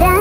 Da